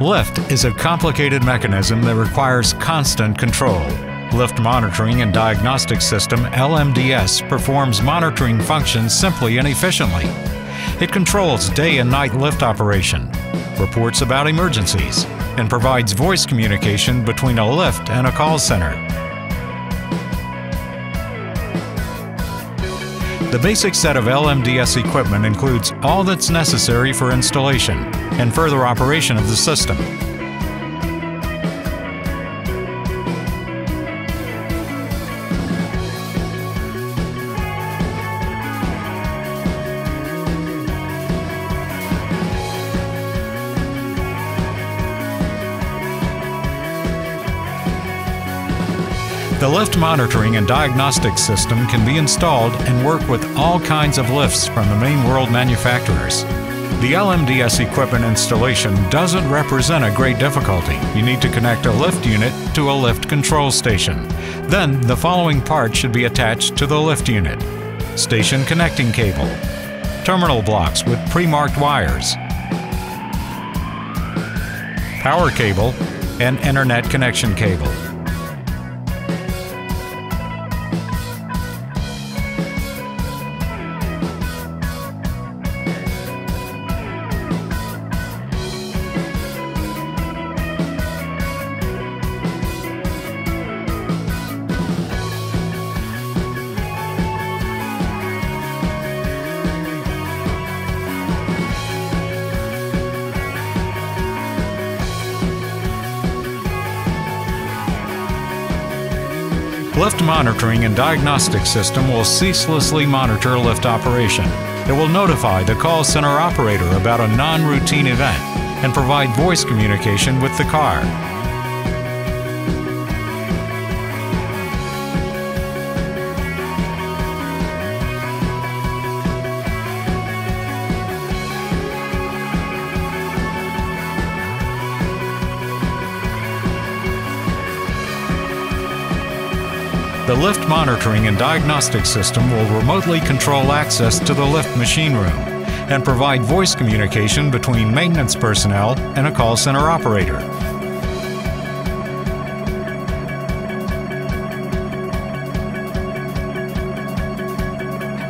Lift is a complicated mechanism that requires constant control. Lift Monitoring and Diagnostic System LMDS performs monitoring functions simply and efficiently. It controls day and night lift operation, reports about emergencies, and provides voice communication between a lift and a call center. The basic set of LMDS equipment includes all that's necessary for installation and further operation of the system. The lift monitoring and diagnostic system can be installed and work with all kinds of lifts from the main world manufacturers. The LMDS equipment installation doesn't represent a great difficulty. You need to connect a lift unit to a lift control station. Then the following parts should be attached to the lift unit. Station connecting cable, terminal blocks with pre-marked wires, power cable, and internet connection cable. Lift monitoring and diagnostic system will ceaselessly monitor lift operation. It will notify the call center operator about a non-routine event and provide voice communication with the car. The lift monitoring and diagnostic system will remotely control access to the lift machine room and provide voice communication between maintenance personnel and a call center operator.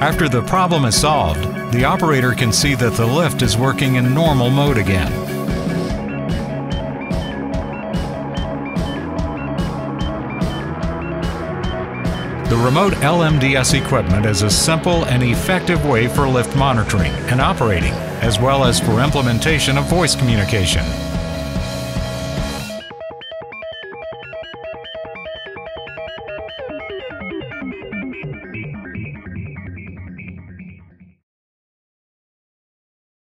After the problem is solved, the operator can see that the lift is working in normal mode again. The remote LMDS equipment is a simple and effective way for lift monitoring and operating, as well as for implementation of voice communication.